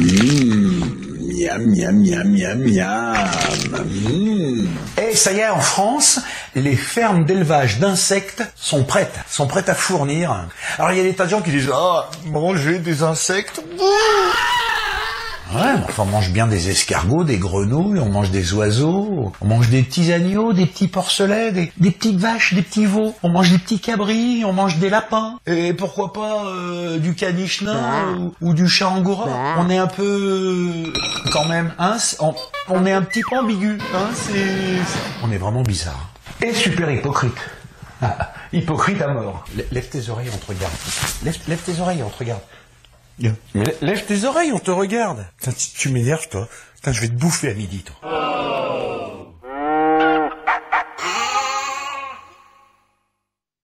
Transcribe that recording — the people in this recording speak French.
Miam, miam, miam, miam, miam. Et ça y est, en France, les fermes d'élevage d'insectes sont prêtes, sont prêtes à fournir. Alors il y a des tas de gens qui disent ah manger des insectes. Ouais, mais enfin, on mange bien des escargots, des grenouilles, on mange des oiseaux, on mange des petits agneaux, des petits porcelets, des, des petites vaches, des petits veaux, on mange des petits cabris, on mange des lapins, et pourquoi pas euh, du caniche nain ou, ou du chat angora. On est un peu, quand même, hein, on, on est un petit peu ambigu, hein, c'est, on est vraiment bizarre. Et super hypocrite. hypocrite à mort. Lè- Lève tes oreilles, on te regarde. Lève, lève tes oreilles, on te regarde. Lève tes oreilles, on te regarde. Tu, m'énerves, toi. Je vais te bouffer à midi, toi.